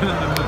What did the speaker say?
than the